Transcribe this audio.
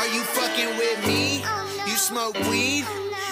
Are you fucking with me? Oh, you smoke weed? Oh,